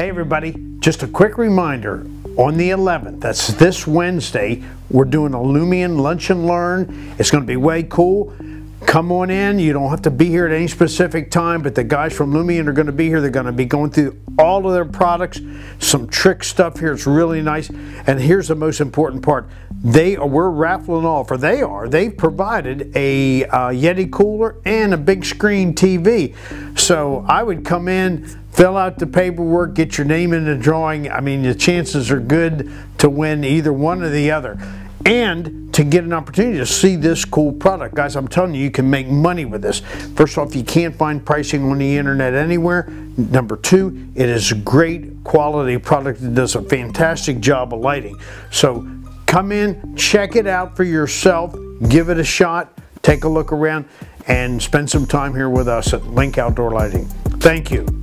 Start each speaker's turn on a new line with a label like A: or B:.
A: Hey everybody, just a quick reminder, on the 11th, that's this Wednesday, we're doing a Lumien Lunch and Learn. It's going to be way cool. Come on in. You don't have to be here at any specific time, but the guys from Lumien are going to be here. They're going to be going through all of their products, some trick stuff here. It's really nice. And here's the most important part. They are, we're raffling off, or they are. They've provided a uh, Yeti cooler and a big screen TV. So I would come in, fill out the paperwork, get your name in the drawing. I mean, the chances are good to win either one or the other and to get an opportunity to see this cool product. Guys, I'm telling you, you can make money with this. First off, you can't find pricing on the internet anywhere. Number two, it is a great quality product that does a fantastic job of lighting. So come in, check it out for yourself, give it a shot, take a look around, and spend some time here with us at Link Outdoor Lighting. Thank you.